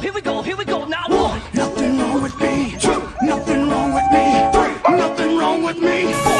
here we go, here we go. Now one, nothing wrong with me. Two, nothing wrong with me. Three, nothing wrong with me. Four,